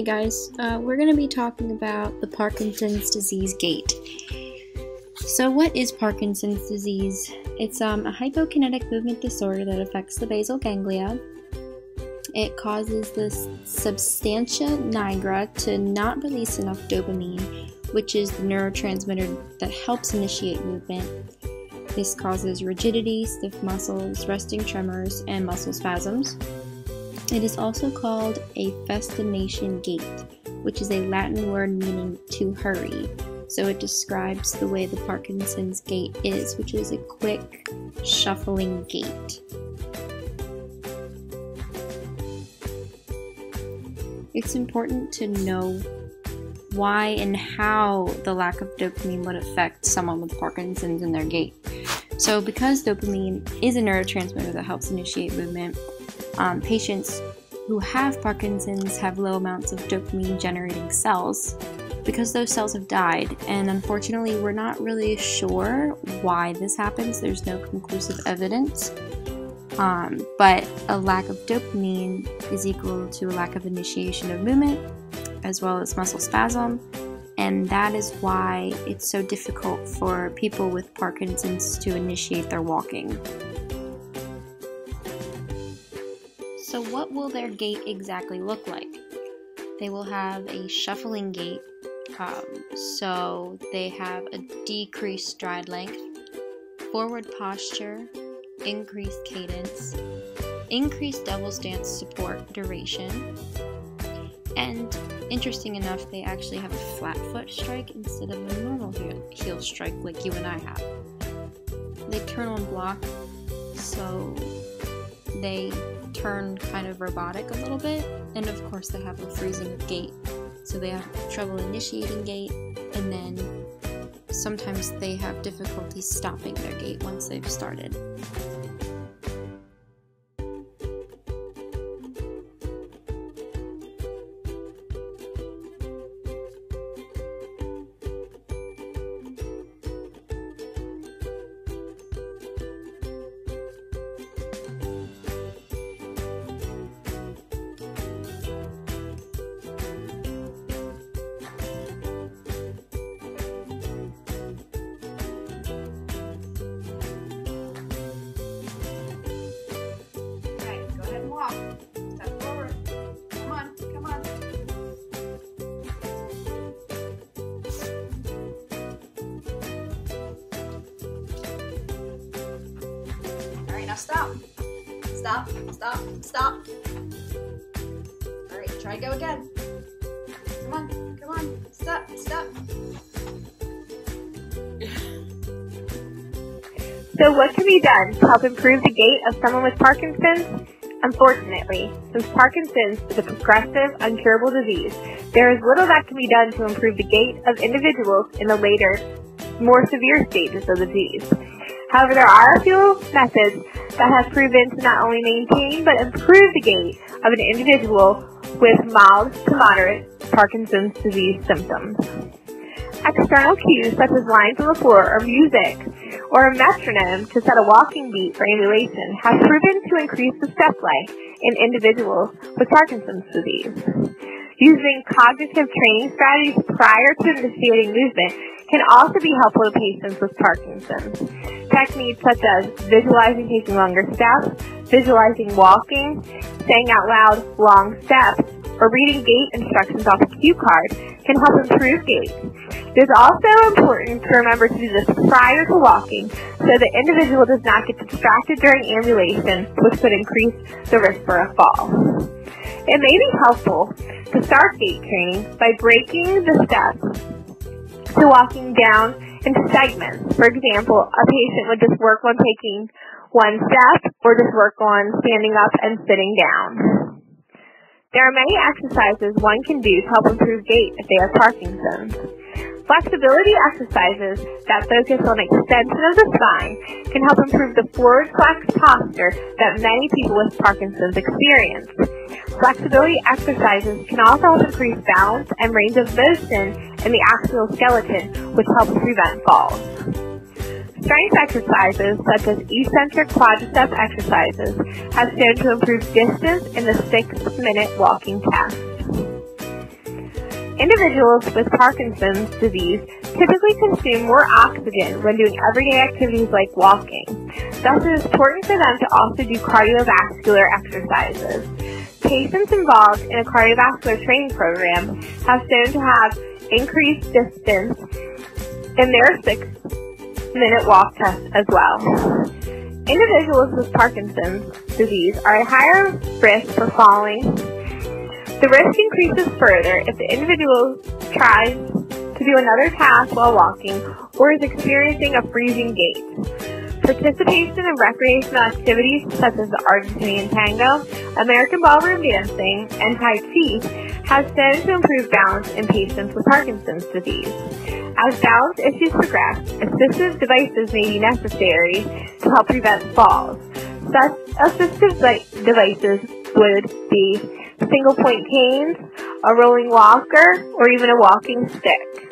Hey guys, uh, we're going to be talking about the Parkinson's disease gait. So, what is Parkinson's disease? It's um, a hypokinetic movement disorder that affects the basal ganglia. It causes the substantia nigra to not release enough dopamine, which is the neurotransmitter that helps initiate movement. This causes rigidity, stiff muscles, resting tremors, and muscle spasms. It is also called a festination gait, which is a Latin word meaning to hurry. So it describes the way the Parkinson's gait is, which is a quick, shuffling gait. It's important to know why and how the lack of dopamine would affect someone with Parkinson's in their gait. So, because dopamine is a neurotransmitter that helps initiate movement, um, patients who have Parkinson's have low amounts of dopamine generating cells because those cells have died. And unfortunately, we're not really sure why this happens. There's no conclusive evidence. Um, but a lack of dopamine is equal to a lack of initiation of movement as well as muscle spasm. And that is why it's so difficult for people with Parkinson's to initiate their walking. Will their gait exactly look like? They will have a shuffling gait, um, so they have a decreased stride length, forward posture, increased cadence, increased double stance support duration, and interesting enough, they actually have a flat foot strike instead of a normal heel, heel strike like you and I have. They turn en bloc, so they turn kind of robotic a little bit, and of course, they have a freezing gait. So they have trouble initiating gait, and then sometimes they have difficulty stopping their gait once they've started. Stop. Stop, stop, stop. All right, try to go again. Come on, come on. Stop, stop. So what can be done to help improve the gait of someone with Parkinson's? Unfortunately, since Parkinson's is a progressive, uncurable disease, there is little that can be done to improve the gait of individuals in the later, more severe stages of the disease. However, there are a few methods that has proven to not only maintain but improve the gait of an individual with mild to moderate Parkinson's disease symptoms. External cues such as lines on the floor or music or a metronome to set a walking beat for ambulation have proven to increase the step length in individuals with Parkinson's disease. Using cognitive training strategies prior to initiating movement can also be helpful to patients with Parkinson's. Techniques such as visualizing taking longer steps, visualizing walking, saying out loud long steps, or reading gait instructions off a cue card can help improve gait. It is also important to remember to do this prior to walking so the individual does not get distracted during ambulation, which could increase the risk for a fall. It may be helpful to start gait training by breaking the steps to walking down in segments. For example, a patient would just work on taking one step or just work on standing up and sitting down. There are many exercises one can do to help improve gait if they have Parkinson's. Flexibility exercises that focus on extension of the spine can help improve the forward flex posture that many people with Parkinson's experience. Flexibility exercises can also help increase balance and range of motion in the axial skeleton, which helps prevent falls. Strength exercises, such as eccentric quadriceps exercises, have shown to improve distance in the six-minute walking test. Individuals with Parkinson's disease typically consume more oxygen when doing everyday activities like walking. Thus, it is important for them to also do cardiovascular exercises. Patients involved in a cardiovascular training program have shown to have increased distance in their six minute walk test as well. Individuals with Parkinson's disease are at higher risk for falling. The risk increases further if the individual tries to do another task while walking or is experiencing a freezing gait. Participation in recreational activities such as the Argentinian tango, American ballroom dancing, and Tai Chi has shown to improve balance in patients with Parkinson's disease. As balance issues progress, assistive devices may be necessary to help prevent falls. Such assistive devices would be single point canes, a rolling walker, or even a walking stick.